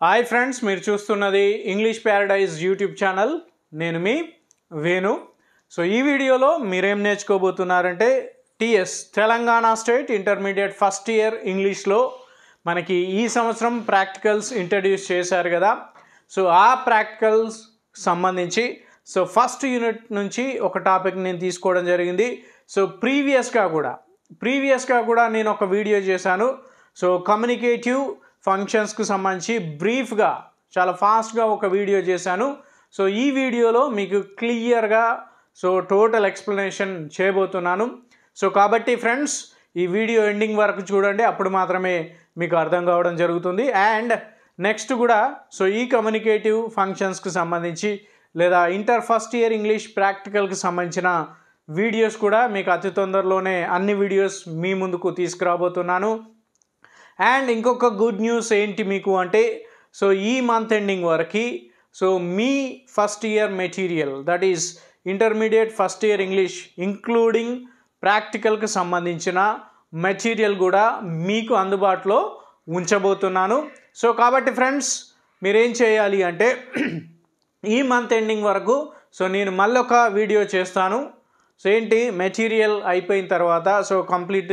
Hi friends మీరు చూస్తున్నది English Paradise YouTube channel నేను మీ వేణు సో ఈ వీడియోలో మీరేం నేర్చుకోబోతున్నారంటే TS Telangana state intermediate first year ఇంగ్లీష్లో మనకి ఈ సంవత్సరం ప్రాక్టికల్స్ ఇంట్రడ్యూస్ చేశారు కదా. సో ఆ ప్రాక్టికల్స్ సంబంధించి సో ఫస్ట్ యూనిట్ నుంచి ఒక టాపిక్ నేను తీసుకోవడం జరిగింది. సో ప్రీవియస్గా కూడా ప్రీవియస్గా కూడా నేను ఒక వీడియో చేశాను. సో కమ్యూనికేటివ్ ఫంక్షన్స్కు సంబంధించి బ్రీఫ్గా చాలా ఫాస్ట్గా ఒక వీడియో చేశాను సో ఈ వీడియోలో మీకు క్లియర్గా సో టోటల్ ఎక్స్ప్లెనేషన్ చేయబోతున్నాను సో కాబట్టి ఫ్రెండ్స్ ఈ వీడియో ఎండింగ్ వరకు చూడండి అప్పుడు మాత్రమే మీకు అర్థం కావడం జరుగుతుంది అండ్ నెక్స్ట్ కూడా సో ఈ కమ్యూనికేటివ్ ఫంక్షన్స్కి సంబంధించి లేదా ఇంటర్ ఫస్ట్ ఇయర్ ఇంగ్లీష్ ప్రాక్టికల్కి సంబంధించిన వీడియోస్ కూడా మీకు అతి తొందరలోనే అన్ని వీడియోస్ మీ ముందుకు తీసుకురాబోతున్నాను అండ్ ఇంకొక గుడ్ న్యూస్ ఏంటి మీకు అంటే సో ఈ మంత్ ఎండింగ్ వరకు so me first year material that is intermediate first year English including ప్రాక్టికల్కి సంబంధించిన మెటీరియల్ కూడా మీకు అందుబాటులో ఉంచబోతున్నాను. సో కాబట్టి ఫ్రెండ్స్ మీరేం చేయాలి అంటే ఈ మంత్ ఎండింగ్ వరకు సో నేను మళ్ళొక వీడియో చేస్తాను. సో ఏంటి? మెటీరియల్ అయిపోయిన తర్వాత సో కంప్లీట్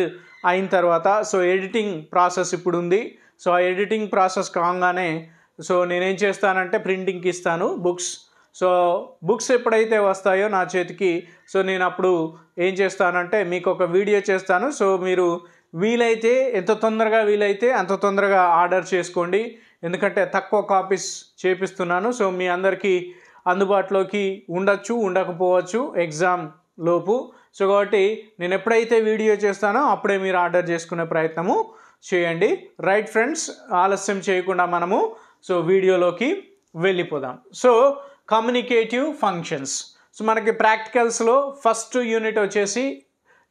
అయిన తర్వాత సో ఎడిటింగ్ ప్రాసెస్ ఇప్పుడు ఉంది సో ఆ ఎడిటింగ్ ప్రాసెస్ కాగానే సో నేనేం చేస్తానంటే ప్రింటింగ్కి ఇస్తాను బుక్స్. సో బుక్స్ ఎప్పుడైతే వస్తాయో నా చేతికి సో నేను అప్పుడు ఏం చేస్తానంటే మీకు ఒక వీడియో చేస్తాను. సో మీరు వీలైతే ఎంత తొందరగా వీలైతే అంత తొందరగా ఆర్డర్ చేసుకోండి. ఎందుకంటే తక్కువ కాపీస్ చేపిస్తున్నాను. సో మీ అందరికీ అందుబాటులోకి ఉండొచ్చు ఉండకపోవచ్చు ఎగ్జామ్ లోపు. సో కాబట్టి నేను ఎప్పుడైతే వీడియో చేస్తానో అప్పుడే మీరు ఆర్డర్ చేసుకునే ప్రయత్నము చేయండి. రైట్ ఫ్రెండ్స్ ఆలస్యం చేయకుండా మనము సో వీడియోలోకి వెళ్ళిపోదాం. సో కమ్యూనికేటివ్ ఫంక్షన్స్ సో మనకి ప్రాక్టికల్స్లో ఫస్ట్ యూనిట్ వచ్చేసి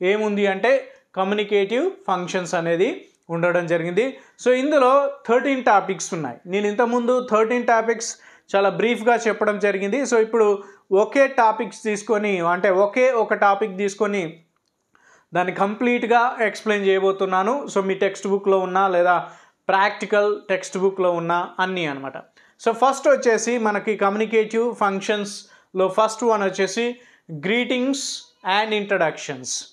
ఏముంది అంటే కమ్యూనికేటివ్ ఫంక్షన్స్ అనేది ఉండడం జరిగింది. సో ఇందులో థర్టీన్ టాపిక్స్ ఉన్నాయి. నేను ఇంతకుముందు థర్టీన్ టాపిక్స్ చాలా బ్రీఫ్గా చెప్పడం జరిగింది. సో ఇప్పుడు ఒకే టాపిక్స్ తీసుకొని అంటే ఒకే ఒక టాపిక్ తీసుకొని దాన్ని కంప్లీట్గా ఎక్స్ప్లెయిన్ చేయబోతున్నాను. సో మీ టెక్స్ట్ బుక్లో ఉన్నా లేదా ప్రాక్టికల్ టెక్స్ట్ బుక్లో ఉన్న అన్నీ అనమాట సో ఫస్ట్ వచ్చేసి మనకి కమ్యూనికేటివ్ ఫంక్షన్స్లో ఫస్ట్ వన్ వచ్చేసి గ్రీటింగ్స్ అండ్ ఇంట్రడక్షన్స్.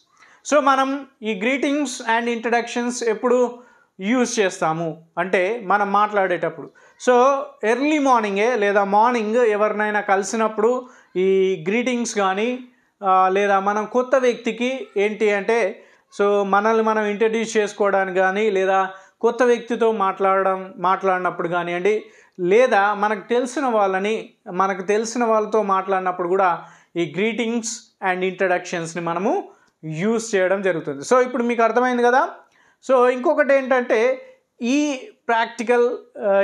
సో మనం ఈ గ్రీటింగ్స్ అండ్ ఇంట్రడక్షన్స్ ఎప్పుడు యూజ్ చేస్తాము? అంటే మనం మాట్లాడేటప్పుడు. సో ఎర్లీ మార్నింగే లేదా మార్నింగ్ ఎవరినైనా కలిసినప్పుడు ఈ గ్రీటింగ్స్ కానీ లేదా మనం కొత్త వ్యక్తికి ఏంటి అంటే సో మనల్ని మనం ఇంట్రడ్యూస్ చేసుకోవడానికి కానీ లేదా కొత్త వ్యక్తితో మాట్లాడడం మాట్లాడినప్పుడు కానివ్వండి లేదా మనకు తెలిసిన వాళ్ళని మనకు తెలిసిన వాళ్ళతో మాట్లాడినప్పుడు కూడా ఈ గ్రీటింగ్స్ అండ్ ఇంట్రడక్షన్స్ని మనము యూస్ చేయడం జరుగుతుంది. సో ఇప్పుడు మీకు అర్థమైంది కదా? సో ఇంకొకటి ఏంటంటే ఈ ప్రాక్టికల్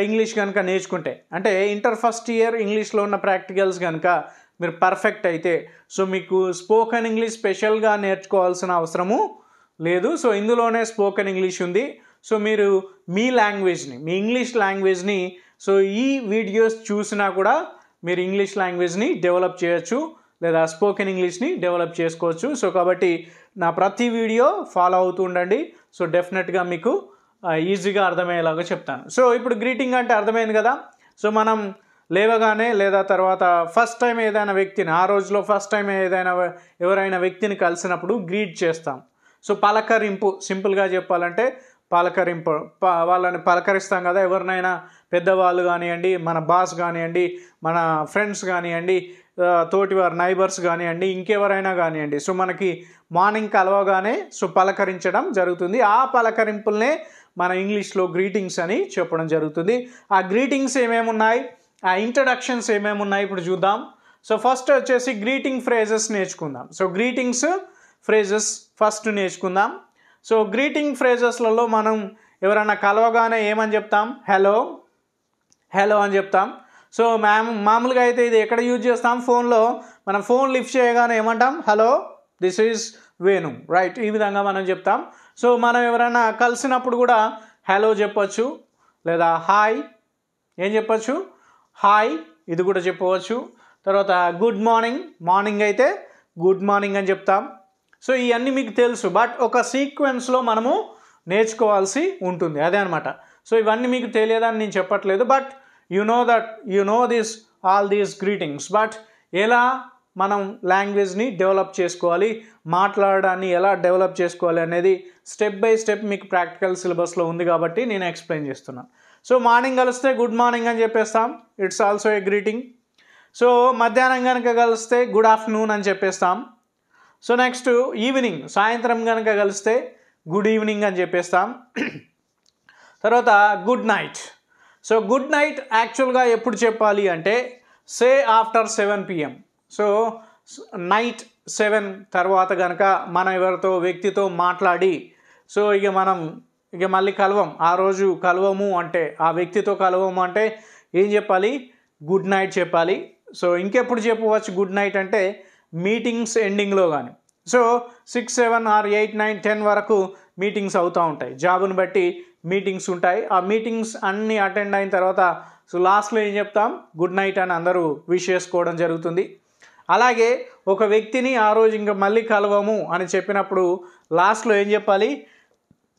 ఇంగ్లీష్ కనుక నేర్చుకుంటే అంటే ఇంటర్ ఫస్ట్ ఇయర్ ఇంగ్లీష్లో ఉన్న ప్రాక్టికల్స్ కనుక మీరు పర్ఫెక్ట్ అయితే. సో మీకు స్పోకెన్ ఇంగ్లీష్ స్పెషల్గా నేర్చుకోవాల్సిన అవసరము లేదు. సో ఇందులోనే స్పోకెన్ ఇంగ్లీష్ ఉంది. సో మీరు మీ లాంగ్వేజ్ని మీ ఇంగ్లీష్ లాంగ్వేజ్ని సో ఈ వీడియోస్ చూసినా కూడా మీరు ఇంగ్లీష్ లాంగ్వేజ్ని డెవలప్ చేయొచ్చు. లేదా స్పోకెన్ ఇంగ్లీష్ని డెవలప్ చేసుకోవచ్చు. సో కాబట్టి నా ప్రతి వీడియో ఫాలో అవుతూ ఉండండి. సో డెఫినెట్గా మీకు uh, ఈజీగా అర్థమయ్యేలాగా చెప్తాను. సో ఇప్పుడు గ్రీటింగ్ అంటే అర్థమైంది కదా? సో మనం లేవగానే లేదా తర్వాత ఫస్ట్ టైం ఏదైనా వ్యక్తిని ఆ రోజులో ఫస్ట్ టైం ఏదైనా ఎవరైనా వ్యక్తిని కలిసినప్పుడు గ్రీట్ చేస్తాం. సో పలకరింపు సింపుల్గా చెప్పాలంటే పలకరింపు వాళ్ళని పలకరిస్తాం కదా ఎవరినైనా పెద్దవాళ్ళు కానివ్వండి మన బాస్ కానివ్వండి మన ఫ్రెండ్స్ కానివ్వండి తోటి వారి నైబర్స్ కానివ్వండి ఇంకెవరైనా కానివ్వండి. సో మనకి మార్నింగ్ కలవగానే సో పలకరించడం జరుగుతుంది. ఆ పలకరింపుల్నే మన ఇంగ్లీష్లో గ్రీటింగ్స్ అని చెప్పడం జరుగుతుంది. ఆ గ్రీటింగ్స్ ఏమేమి ఉన్నాయి ఆ ఇంట్రడక్షన్స్ ఏమేమి ఉన్నాయి ఇప్పుడు చూద్దాం. సో ఫస్ట్ వచ్చేసి గ్రీటింగ్ ఫ్రేజెస్ నేర్చుకుందాం. సో గ్రీటింగ్స్ ఫ్రేజెస్ ఫస్ట్ నేర్చుకుందాం. సో గ్రీటింగ్ ఫ్రేజెస్లలో మనం ఎవరైనా కలవగానే ఏమని చెప్తాం? హలో హలో అని చెప్తాం. సో మ్యామ్ మామూలుగా అయితే ఇది ఎక్కడ యూజ్ చేస్తాం? ఫోన్లో మనం ఫోన్ లిఫ్ట్ చేయగానే ఏమంటాం? Hello this is Venu right ఈ విధంగా మనం చెప్తాం. సో మనం ఎవరైనా కలిసినప్పుడు కూడా హలో చెప్పచ్చు. లేదా హాయ్ ఏం చెప్పచ్చు? హాయ్ ఇది కూడా చెప్పవచ్చు. తర్వాత గుడ్ మార్నింగ్ మార్నింగ్ అయితే గుడ్ మార్నింగ్ అని చెప్తాం. సో ఇవన్నీ మీకు తెలుసు బట్ ఒక సీక్వెన్స్లో మనము నేర్చుకోవాల్సి ఉంటుంది. అదే అనమాట సో ఇవన్నీ మీకు తెలియదని నేను చెప్పట్లేదు but you know that you know this all these greetings but ఎలా మనం లాంగ్వేజ్ని డెవలప్ చేసుకోవాలి మాట్లాడడాన్ని ఎలా డెవలప్ చేసుకోవాలి అనేది స్టెప్ బై స్టెప్ మీకు ప్రాక్టికల్ సిలబస్లో ఉంది కాబట్టి నేను ఎక్స్ప్లెయిన్ చేస్తున్నాను. సో మార్నింగ్ కలిస్తే గుడ్ మార్నింగ్ అని చెప్పేస్తాం. It's also a greeting so మధ్యాహ్నం కనుక కలిస్తే గుడ్ ఆఫ్టర్నూన్ అని చెప్పేస్తాం. సో నెక్స్ట్ ఈవినింగ్ సాయంత్రం కనుక కలిస్తే గుడ్ ఈవినింగ్ అని చెప్పేస్తాం. తర్వాత good night so good night యాక్చువల్గా ఎప్పుడు చెప్పాలి అంటే say after seven PM so night seven తర్వాత కనుక మనం ఎవరితో వ్యక్తితో మాట్లాడి సో ఇక మనం ఇక మళ్ళీ కలవం. ఆ రోజు కలవము అంటే ఆ వ్యక్తితో కలవము అంటే ఏం చెప్పాలి? గుడ్ నైట్ చెప్పాలి. సో ఇంకెప్పుడు చెప్పవచ్చు గుడ్ నైట్ అంటే మీటింగ్స్ ఎండింగ్లో కానీ so six seven or eight nine ten వరకు మీటింగ్స్ అవుతూ ఉంటాయి. జాబుని బట్టి మీటింగ్స్ ఉంటాయి. ఆ మీటింగ్స్ అన్నీ అటెండ్ అయిన తర్వాత సో లాస్ట్లో ఏం చెప్తాం? గుడ్ నైట్ అని అందరూ విష్ చేసుకోవడం జరుగుతుంది. అలాగే ఒక వ్యక్తిని ఆ రోజు ఇంకా మళ్ళీ కలవము అని చెప్పినప్పుడు లాస్ట్లో ఏం చెప్పాలి?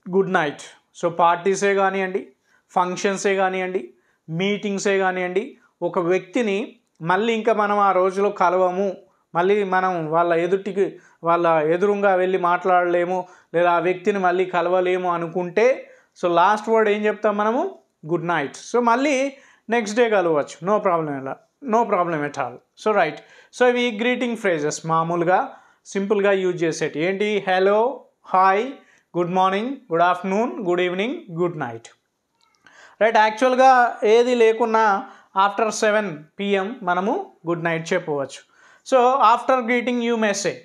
Good night. సో పార్టీసే కానివ్వండి ఫంక్షన్సే కానివ్వండి మీటింగ్సే కానివ్వండి ఒక వ్యక్తిని మళ్ళీ ఇంకా మనం ఆ రోజులో కలవము మళ్ళీ మనం వాళ్ళ ఎదుటికి వాళ్ళ ఎదురుగా వెళ్ళి మాట్లాడలేము లేదా ఆ వ్యక్తిని మళ్ళీ కలవలేము అనుకుంటే సో లాస్ట్ వర్డ్ ఏం చెప్తాం మనము? Good night. సో మళ్ళీ నెక్స్ట్ డే కలవచ్చు. నో ప్రాబ్లం ఎలా? No problem at all. So right. So ఇవి గ్రీటింగ్ ఫ్రేజెస్ మామూలుగా సింపుల్గా యూజ్ చేసేటి. ఏంటి? Hello hi. Good morning good afternoon good evening good night. Right యాక్చువల్గా ఏది లేకున్నా ఆఫ్టర్ సెవెన్ పిఎం మనము గుడ్ నైట్ చెప్పవచ్చు. సో ఆఫ్టర్ గ్రీటింగ్ యూ మెసే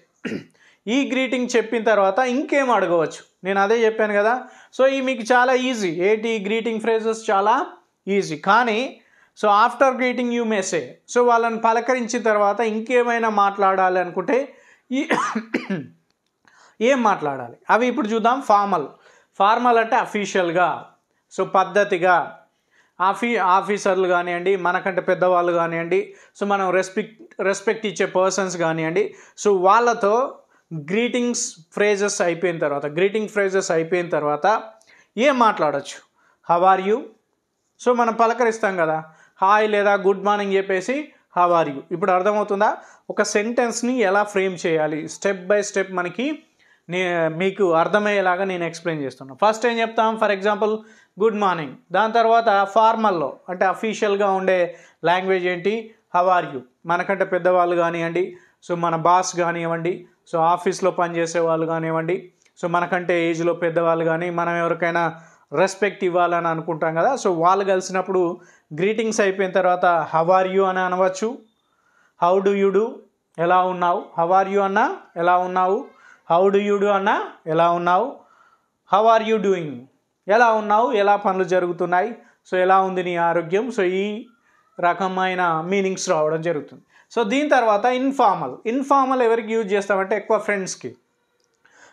ఈ గ్రీటింగ్ చెప్పిన తర్వాత ఇంకేం అడగవచ్చు? నేను అదే చెప్పాను కదా. సో ఈ మీకు చాలా ఈజీ. ఏటి గ్రీటింగ్ ఫ్రేజెస్? చాలా ఈజీ. కానీ so after greeting you may say so వాళ్ళని పలకరించిన తర్వాత ఇంకేమైనా మాట్లాడాలి అనుకుంటే ఈ ఏం మాట్లాడాలి? అవి ఇప్పుడు చూద్దాం. ఫార్మల్. ఫార్మల్ అంటే అఫీషియల్గా సో పద్ధతిగా. ఆఫీ ఆఫీసర్లు కానివ్వండి మనకంటే పెద్దవాళ్ళు కానివ్వండి సో మనం రెస్పెక్ట్ రెస్పెక్ట్ ఇచ్చే పర్సన్స్ కానివ్వండి సో వాళ్ళతో గ్రీటింగ్స్ ఫ్రేజెస్ అయిపోయిన తర్వాత గ్రీటింగ్ ఫ్రేజెస్ అయిపోయిన తర్వాత ఏం మాట్లాడచ్చు? హవ్ ఆర్ యూ సో మనం పలకరిస్తాం కదా. హాయ్ లేదా గుడ్ మార్నింగ్ చెప్పేసి హవ్ ఆర్ యూ ఇప్పుడు అర్థమవుతుందా? ఒక సెంటెన్స్ని ఎలా ఫ్రేమ్ చేయాలి? స్టెప్ బై స్టెప్ మనకి నే మీకు అర్థమయ్యేలాగా నేను ఎక్స్ప్లెయిన్ చేస్తున్నాను ఫస్ట్ ఏం చెప్తాం? ఫర్ ఎగ్జాంపుల్ గుడ్ మార్నింగ్ దాని తర్వాత ఫార్మల్లో అంటే అఫీషియల్గా ఉండే లాంగ్వేజ్ ఏంటి? హవ్ ఆర్ యూ మనకంటే పెద్దవాళ్ళు కానివ్వండి సో మన బాస్ కానివ్వండి సో ఆఫీస్లో పనిచేసే వాళ్ళు కానివ్వండి సో మనకంటే ఏజ్లో పెద్దవాళ్ళు కానీ మనం ఎవరికైనా రెస్పెక్ట్ ఇవ్వాలని అనుకుంటాం కదా సో వాళ్ళు కలిసినప్పుడు గ్రీటింగ్స్ అయిపోయిన తర్వాత హవ్ ఆర్ యూ అని అనవచ్చు. హౌ డు యూ డూ ఎలా ఉన్నావు? హవ్ ఆర్ యూ అన్నా? ఎలా ఉన్నావు? హౌ డు యూ డూ అన్న? ఎలా ఉన్నావు? హౌ ఆర్ యూ డూయింగ్ ఎలా ఉన్నావు? ఎలా పనులు జరుగుతున్నాయి? సో ఎలా ఉంది నీ ఆరోగ్యం? సో ఈ రకమైన మీనింగ్స్ రావడం జరుగుతుంది. సో దీని తర్వాత ఇన్ఫార్మల్ ఇన్ఫార్మల్ ఎవరికి యూజ్ చేస్తామంటే ఎక్కువ ఫ్రెండ్స్కి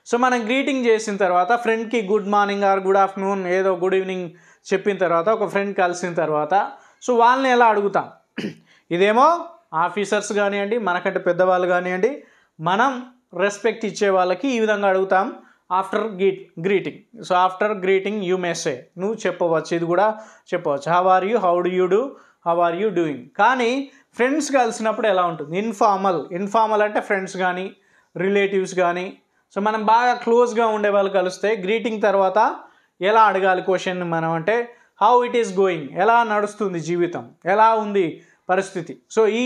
సో మనం గ్రీటింగ్ చేసిన తర్వాత ఫ్రెండ్కి good morning or good afternoon ఏదో గుడ్ ఈవినింగ్ చెప్పిన తర్వాత ఒక ఫ్రెండ్ కలిసిన తర్వాత సో వాళ్ళని ఎలా అడుగుతాం? ఇదేమో ఆఫీసర్స్ కానివ్వండి మనకంటే పెద్దవాళ్ళు కానివ్వండి మనం రెస్పెక్ట్ ఇచ్చే వాళ్ళకి ఈ విధంగా అడుగుతాం. After greet greeting so after greeting you may say నువ్వు చెప్పవచ్చు ఇది కూడా చెప్పవచ్చు. How are you how do you do how are you doing కానీ ఫ్రెండ్స్ కలిసినప్పుడు ఎలా ఉంటుంది? ఇన్ఫార్మల్ ఇన్ఫార్మల్ అంటే ఫ్రెండ్స్ కానీ రిలేటివ్స్ కానీ. సో మనం బాగా క్లోజ్గా ఉండే వాళ్ళు కలిస్తే గ్రీటింగ్ తర్వాత ఎలా అడగాలి క్వశ్చన్ మనం అంటే హౌ ఇట్ ఈస్ గోయింగ్ ఎలా నడుస్తుంది జీవితం? ఎలా ఉంది పరిస్థితి? సో ఈ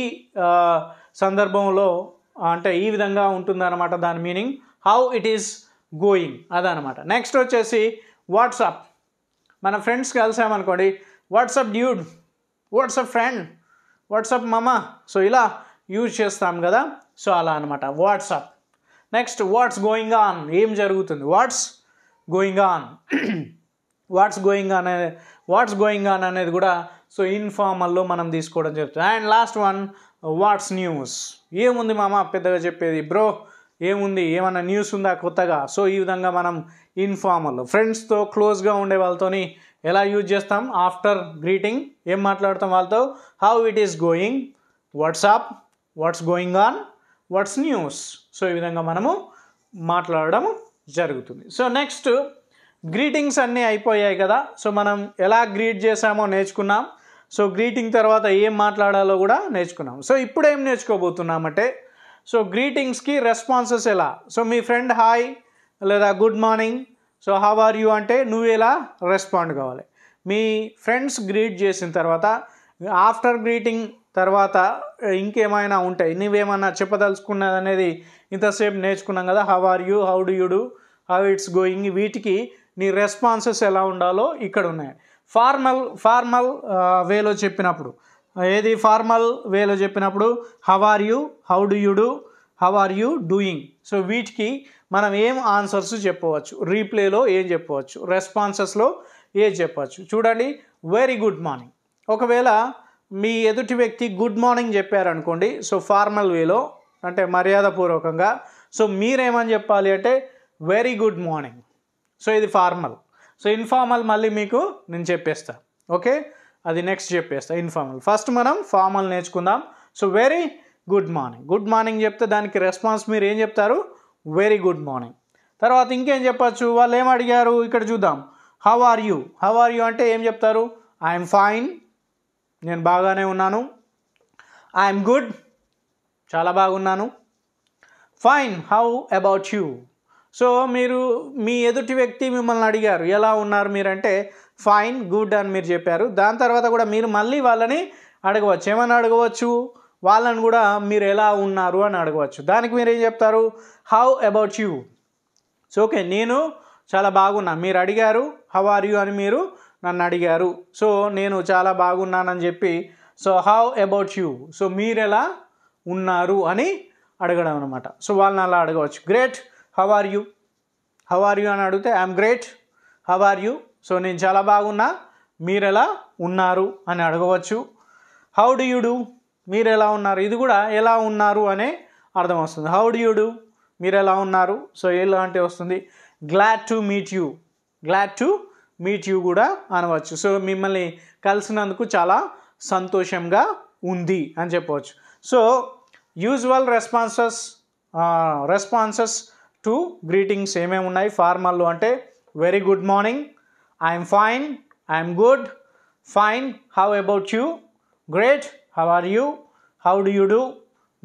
సందర్భంలో అంటే ఈ విధంగా ఉంటుందన్నమాట దాని meaning. How it is going అదనమాట నెక్స్ట్ వచ్చేసి వాట్సాప్ మన friends కలిసామనుకోండి. What's up dude what's up friend what's up మమ సో ఇలా యూజ్ చేస్తాం కదా. సో అలా అనమాట what's up next what's going on ఏం జరుగుతుంది? What's going on what's going on అనేది వాట్స్ గోయింగ్ ఆన్ అనేది కూడా సో ఇన్ఫార్మల్లో మనం తీసుకోవడం జరుగుతుంది. And last one what's news? ఏముంది మామ పెద్దగా చెప్పేది? బ్రో ఏముంది? ఏమన్నా న్యూస్ ఉందా కొత్తగా? సో ఈ విధంగా మనం ఇన్ఫార్మల్ ఫ్రెండ్స్తో క్లోజ్గా ఉండే వాళ్ళతోని ఎలా యూజ్ చేస్తాం? ఆఫ్టర్ గ్రీటింగ్ ఏం మాట్లాడతాం వాళ్ళతో? How it is going what's up what's going on what's news so ఈ విధంగా మనము మాట్లాడడం జరుగుతుంది. సో నెక్స్ట్ గ్రీటింగ్స్ అన్నీ అయిపోయాయి కదా? సో మనం ఎలా గ్రీట్ చేసామో నేర్చుకున్నాం. సో గ్రీటింగ్ తర్వాత ఏం మాట్లాడాలో కూడా నేర్చుకున్నాం. సో ఇప్పుడు ఏం నేర్చుకోబోతున్నామంటే సో గ్రీటింగ్స్కి రెస్పాన్సెస్ ఎలా? సో మీ ఫ్రెండ్ హాయ్ లేదా good morning. So how are you అంటే నువ్వు ఎలా రెస్పాండ్ కావాలి? మీ ఫ్రెండ్స్ గ్రీట్ చేసిన తర్వాత ఆఫ్టర్ గ్రీటింగ్ తర్వాత ఇంకేమైనా ఉంటాయి? నువ్వేమన్నా చెప్పదలుచుకున్నది అనేది ఇంతసేపు నేర్చుకున్నాం కదా how are you? How do you do? How it's going? వీటికి నీ రెస్పాన్సెస్ ఎలా ఉండాలో ఇక్కడ ఉన్నాయి. ఫార్మల్ ఫార్మల్ వేలో చెప్పినప్పుడు. ఏది ఫార్మల్ వేలో చెప్పినప్పుడు? How are you how do you do how are you doing so వీటికి మనం ఏం ఆన్సర్స్ చెప్పవచ్చు? రీప్లేలో ఏం చెప్పవచ్చు? రెస్పాన్సెస్లో ఏం చెప్పవచ్చు? చూడండి. వెరీ గుడ్ మార్నింగ్ ఒకవేళ మీ ఎదుటి వ్యక్తి గుడ్ మార్నింగ్ చెప్పారనుకోండి సో ఫార్మల్ వేలో అంటే మర్యాదపూర్వకంగా సో మీరేమని చెప్పాలి అంటే వెరీ గుడ్ మార్నింగ్ సో ఇది ఫార్మల్ సో ఇన్ఫార్మల్ మళ్ళీ మీకు నేను చెప్పేస్తా. ఓకే అది నెక్స్ట్ చెప్పేస్తా ఇన్ఫార్మల్ ఫస్ట్ మనం ఫార్మల్ నేర్చుకుందాం. So very good morning good morning చెప్తే దానికి రెస్పాన్స్ మీరు ఏం చెప్తారు? వెరీ గుడ్ మార్నింగ్ తర్వాత ఇంకేం చెప్పచ్చు? వాళ్ళు ఏం అడిగారు? ఇక్కడ చూద్దాం. How are you how are you అంటే ఏం చెప్తారు? ఐఎమ్ ఫైన్ నేను బాగానే ఉన్నాను. ఐఎమ్ గుడ్ చాలా బాగున్నాను. Fine how about you so మీరు మీ ఎదుటి వ్యక్తి మిమ్మల్ని అడిగారు ఎలా ఉన్నారు మీరంటే ఫైన్ గుడ్ అని మీరు చెప్పారు. దాని తర్వాత కూడా మీరు మళ్ళీ వాళ్ళని అడగవచ్చు. ఏమని అడగవచ్చు? వాళ్ళని కూడా మీరు ఎలా ఉన్నారు అని అడగవచ్చు. దానికి మీరు ఏం చెప్తారు? How about you so okay నేను చాలా బాగున్నా. మీరు అడిగారు హౌ ఆర్ యూ అని మీరు నన్ను అడిగారు. సో నేను చాలా బాగున్నానని చెప్పి so how about you so మీరు ఎలా ఉన్నారు అని అడగడం అనమాట సో వాళ్ళని అలా అడగవచ్చు. Great how are you how are you అని అడిగితే I'm great how are you so నేను చాలా బాగున్నా. మీరు ఎలా ఉన్నారు అని అడగవచ్చు. హౌ డు యూ డూ మీరు ఎలా ఉన్నారు? ఇది కూడా ఎలా ఉన్నారు అనే అర్థం వస్తుంది. హౌ డు యూ డూ మీరు ఎలా ఉన్నారు? సో ఎలా అంటే వస్తుంది? Glad to meet you glad to meet you కూడా అనవచ్చు. సో మిమ్మల్ని కలిసినందుకు చాలా సంతోషంగా ఉంది అని చెప్పవచ్చు. So usual responses responses to greetings ఏమేమి ఉన్నాయి? ఫార్మల్లో అంటే very good morning I'm fine I'm good fine how about you? Great how are you? How do you do?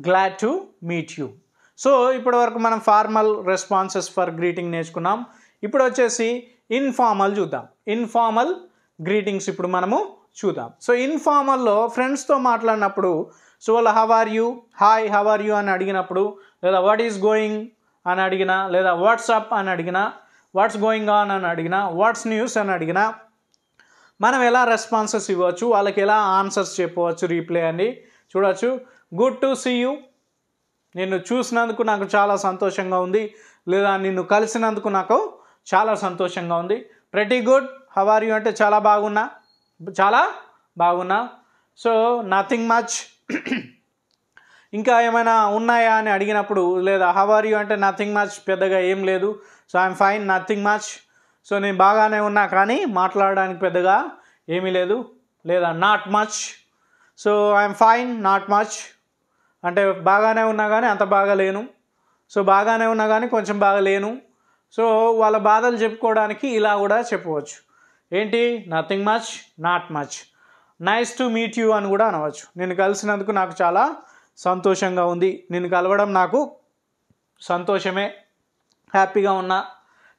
Glad to meet you. So ఇప్పటి వరకు మనం ఫార్మల్ రెస్పాన్సెస్ ఫర్ గ్రీటింగ్ నేర్చుకున్నాం. ఇప్పుడు వచ్చేసి ఇన్ఫార్మల్ చూద్దాం. ఇన్ఫార్మల్ గ్రీటింగ్స్ ఇప్పుడు మనము చూద్దాం. సో ఇన్ఫార్మల్లో ఫ్రెండ్స్తో మాట్లాడినప్పుడు సో వాళ్ళు how are you? Hi how are you? అని అడిగినప్పుడు లేదా వాట్ ఈస్ గోయింగ్? అని అడిగినా లేదా వాట్సాప్ అని అడిగినా వాట్స్ గోయింగ్ ఆన్ అని అడిగినా వాట్స్ న్యూస్ అని అడిగినా మనం ఎలా రెస్పాన్సెస్ ఇవ్వచ్చు వాళ్ళకి ఎలా ఆన్సర్స్ చెప్పవచ్చు రీప్లే అని చూడవచ్చు గుడ్ టు సీ యూ. నిన్ను చూసినందుకు నాకు చాలా సంతోషంగా ఉంది. లేదా నిన్ను కలిసినందుకు నాకు చాలా సంతోషంగా ఉంది. ప్రతి గుడ్ హవ్ ఆర్ యూ అంటే చాలా బాగున్నా. చాలా బాగున్నా. సో నథింగ్ మచ్ ఇంకా ఏమైనా ఉన్నాయా అని అడిగినప్పుడు లేదా హవర్ యూ అంటే నథింగ్ మచ్ పెద్దగా ఏం లేదు. So I'm fine nothing much so నేను బాగానే ఉన్నా కానీ మాట్లాడడానికి పెద్దగా ఏమీ లేదు లేదా not much so I'm fine not much అంటే బాగానే ఉన్నా కానీ అంత బాగా లేను. సో బాగానే ఉన్నా కానీ కొంచెం బాగా లేను. సో వాళ్ళ బాధలు చెప్పుకోవడానికి ఇలా కూడా చెప్పవచ్చు. ఏంటి? Nothing much not much nice to meet you అని కూడా అనవచ్చు. నేను కలిసినందుకు నాకు చాలా సంతోషంగా ఉంది. నేను కలవడం నాకు సంతోషమే. హ్యాపీగా ఉన్నా.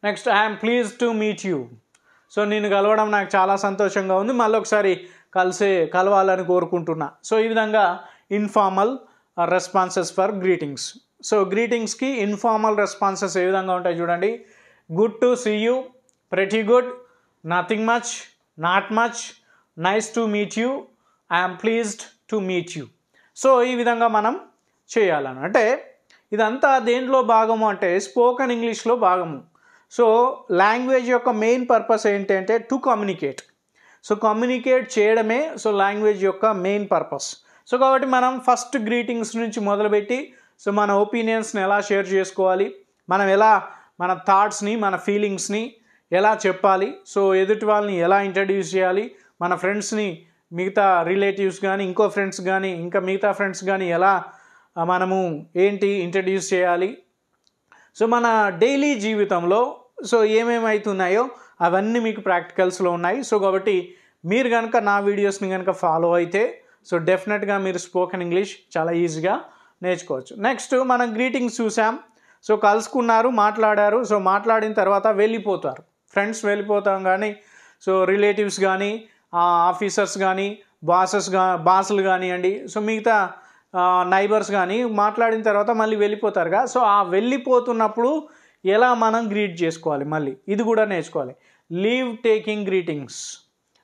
Next I'm pleased to meet you so నేను కలవడం నాకు చాలా సంతోషంగా ఉంది. మళ్ళీ ఒకసారి కలిసే కలవాలని కోరుకుంటున్నా. సో ఈ విధంగా informal responses for greetings so గ్రీటింగ్స్కి informal responses ఏ విధంగా ఉంటాయి చూడండి. Good to see you pretty good nothing much not much nice to meet you I'm pleased to meet you so ఈ విధంగా మనం చేయాలని. అంటే ఇదంతా దేంట్లో భాగము అంటే స్పోకెన్ ఇంగ్లీష్లో భాగము. సో లాంగ్వేజ్ యొక్క మెయిన్ పర్పస్ ఏంటంటే టు కమ్యూనికేట్. సో కమ్యూనికేట్ చేయడమే సో లాంగ్వేజ్ యొక్క మెయిన్ పర్పస్. సో కాబట్టి మనం ఫస్ట్ గ్రీటింగ్స్ నుంచి మొదలుపెట్టి సో మన ఒపీనియన్స్ని ఎలా షేర్ చేసుకోవాలి మనం ఎలా మన థాట్స్ని మన ఫీలింగ్స్ని ఎలా చెప్పాలి సో ఎదుటి వాళ్ళని ఎలా ఇంట్రడ్యూస్ చేయాలి మన ఫ్రెండ్స్ని మిగతా రిలేటివ్స్ కానీ ఇంకో ఫ్రెండ్స్ కానీ ఇంకా మిగతా ఫ్రెండ్స్ కానీ ఎలా మనము ఏంటి ఇంట్రడ్యూస్ చేయాలి? సో మన డైలీ జీవితంలో సో ఏమేమి అవుతున్నాయో అవన్నీ మీకు ప్రాక్టికల్స్లో ఉన్నాయి. సో కాబట్టి మీరు కనుక నా వీడియోస్ని కనుక ఫాలో అయితే సో డెఫినెట్గా మీరు స్పోకెన్ ఇంగ్లీష్ చాలా ఈజీగా నేర్చుకోవచ్చు. నెక్స్ట్ మనం గ్రీటింగ్స్ చూసాం. సో కలుసుకున్నారు మాట్లాడారు. సో మాట్లాడిన తర్వాత వెళ్ళిపోతారు. ఫ్రెండ్స్ వెళ్ళిపోతాం కానీ సో రిలేటివ్స్ కానీ ఆఫీసర్స్ కానీ బాసెస్గా బాసులు కానివ్వండి సో మిగతా నైబర్స్ కానీ మాట్లాడిన తర్వాత మళ్ళీ వెళ్ళిపోతారుగా. సో ఆ వెళ్ళిపోతున్నప్పుడు ఎలా మనం గ్రీట్ చేసుకోవాలి మళ్ళీ? ఇది కూడా నేర్చుకోవాలి. లీవ్ టేకింగ్ గ్రీటింగ్స్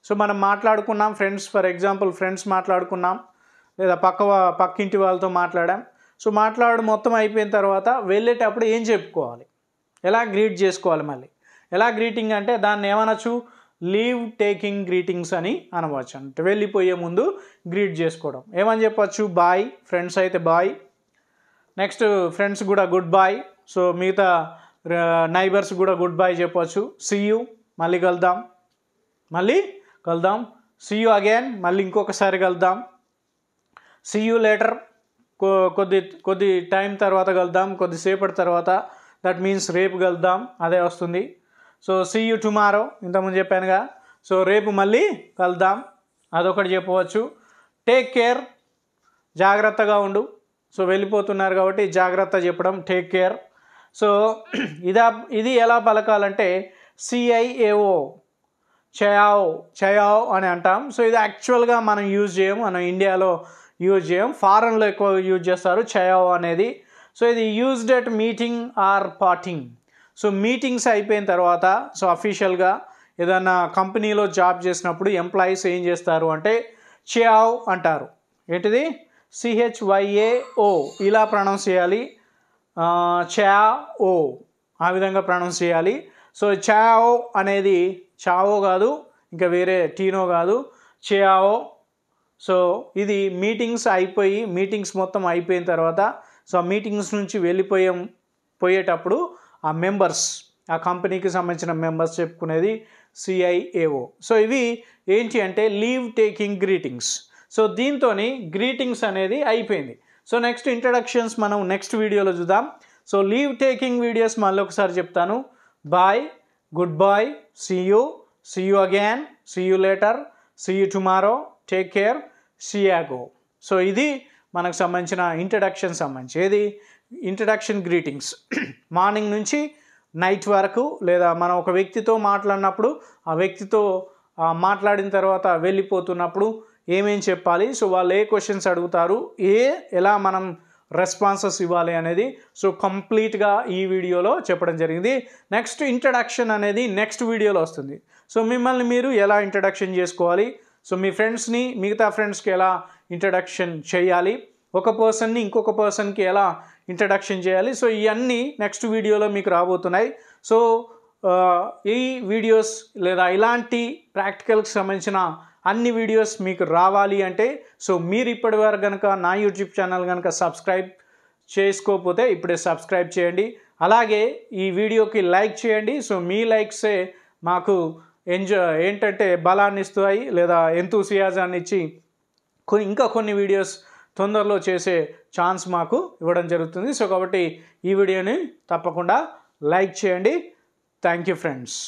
సో మనం మాట్లాడుకున్నాం ఫ్రెండ్స్ ఫర్ ఎగ్జాంపుల్ ఫ్రెండ్స్ మాట్లాడుకున్నాం లేదా పక్క పక్కింటి వాళ్ళతో మాట్లాడాం. సో మాట్లాడడం మొత్తం అయిపోయిన తర్వాత వెళ్ళేటప్పుడు ఏం చెప్పుకోవాలి? ఎలా గ్రీట్ చేసుకోవాలి మళ్ళీ? ఎలా గ్రీటింగ్ అంటే దాన్ని ఏమనొచ్చు? లీవ్ టేకింగ్ గ్రీటింగ్స్ అని అనవచ్చు అంటే. వెళ్ళిపోయే ముందు గ్రీట్ చేసుకోవడం. ఏమని చెప్పచ్చు? బాయ్. ఫ్రెండ్స్ అయితే బాయ్. నెక్స్ట్ ఫ్రెండ్స్ కూడా గుడ్ బాయ్. సో మిగతా నైబర్స్ కూడా గుడ్ బాయ్ చెప్పచ్చు. సియు మళ్ళీ కలుద్దాం. మళ్ళీ కలుద్దాం. సియు అగైన్ మళ్ళీ ఇంకొకసారి కలుద్దాం. సియు యూ లేటర్ కొద్ది కొద్ది టైం తర్వాత కలుద్దాం. కొద్దిసేపటి తర్వాత. దట్ మీన్స్ రేపు కలుద్దాం. అదే వస్తుంది. సో సీ యూ టుమారో ఇంతకుముందు చెప్పానుగా. సో రేపు మళ్ళీ కలుద్దాం. అదొకటి చెప్పవచ్చు. టేక్ కేర్ జాగ్రత్తగా ఉండు. సో వెళ్ళిపోతున్నారు కాబట్టి జాగ్రత్త చెప్పడం. టేక్ కేర్ సో ఇదా ఇది ఎలా పలకాలంటే సిఐఏఓ చయావ్ చయావ్ అని అంటాం. సో ఇది యాక్చువల్గా మనం యూజ్ చేయం మనం ఇండియాలో యూజ్ చేయం ఫారెన్లో ఎక్కువ యూజ్ చేస్తారు. చయావ్ అనేది. సో ఇది used at meeting or parting so meetings అయిపోయిన తర్వాత సో అఫీషియల్గా ఏదైనా కంపెనీలో జాబ్ చేసినప్పుడు ఎంప్లాయీస్ ఏం చేస్తారు అంటే చియావ్ అంటారు. ఏంటిది? సిహెచ్వైఏఓ ఇలా ప్రొనౌన్స్ చేయాలి. చా ఓ ఆ విధంగా ప్రొనౌన్స్ చేయాలి. సో చాఓ అనేది చావో కాదు ఇంకా వేరే టీనో కాదు. చియావో సో ఇది మీటింగ్స్ అయిపోయి మీటింగ్స్ మొత్తం అయిపోయిన తర్వాత సో మీటింగ్స్ నుంచి వెళ్ళిపోయే పోయేటప్పుడు ఆ మెంబర్స్ ఆ కంపెనీకి సంబంధించిన మెంబర్స్ చెప్పుకునేది సిఐఏఓ సో ఇవి ఏంటి అంటే లీవ్ టేకింగ్ గ్రీటింగ్స్ సో దీంతో గ్రీటింగ్స్ అనేది అయిపోయింది. సో నెక్స్ట్ ఇంట్రడక్షన్స్ మనం నెక్స్ట్ వీడియోలో చూద్దాం. సో లీవ్ టేకింగ్ వీడియోస్ మళ్ళీ ఒకసారి చెప్తాను. Bye goodbye see you see you again see you later see you tomorrow take care సియాగో so ఇది మనకు సంబంధించిన ఇంట్రడక్షన్ సంబంధించి. ఏది? ఇంట్రడక్షన్ గ్రీటింగ్స్ మార్నింగ్ నుంచి నైట్ వరకు లేదా మనం ఒక వ్యక్తితో మాట్లాడినప్పుడు ఆ వ్యక్తితో మాట్లాడిన తర్వాత వెళ్ళిపోతున్నప్పుడు ఏమేం చెప్పాలి? సో వాళ్ళు ఏ క్వశ్చన్స్ అడుగుతారు? ఏ ఎలా మనం రెస్పాన్సెస్ ఇవ్వాలి అనేది. సో కంప్లీట్గా ఈ వీడియోలో చెప్పడం జరిగింది. నెక్స్ట్ ఇంట్రడక్షన్ అనేది నెక్స్ట్ వీడియోలో వస్తుంది. సో మిమ్మల్ని మీరు ఎలా ఇంట్రడక్షన్ చేసుకోవాలి? సో మీ ఫ్రెండ్స్ని మిగతా ఫ్రెండ్స్కి ఎలా ఇంట్రడక్షన్ చేయాలి? ఒక పర్సన్ని ఇంకొక పర్సన్కి ఎలా ఇంట్రడక్షన్ చేయాలి. సో ఇవన్నీ నెక్స్ట్ వీడియోలో మీకు రాబోతున్నాయి. సో ఈ వీడియోస్ లేదా ఇలాంటి ప్రాక్టికల్కి సంబంధించిన అన్ని వీడియోస్ మీకు రావాలి అంటే సో మీరు ఇప్పటి వరకు కనుక నా యూట్యూబ్ ఛానల్ కనుక సబ్స్క్రైబ్ చేసుకోకపోతే ఇప్పుడే సబ్స్క్రైబ్ చేయండి. అలాగే ఈ వీడియోకి లైక్ చేయండి. సో మీ లైక్సే మాకు ఎంజాయ్ ఏంటంటే బలాన్ని ఇస్తాయి లేదా ఎంతూసియాజాన్ని ఇచ్చి ఇంకా కొన్ని వీడియోస్ తొందరలో చేసే ఛాన్స్ మాకు ఇవ్వడం జరుగుతుంది. సో కాబట్టి ఈ వీడియోని తప్పకుండా లైక్ చేయండి. Thank you friends.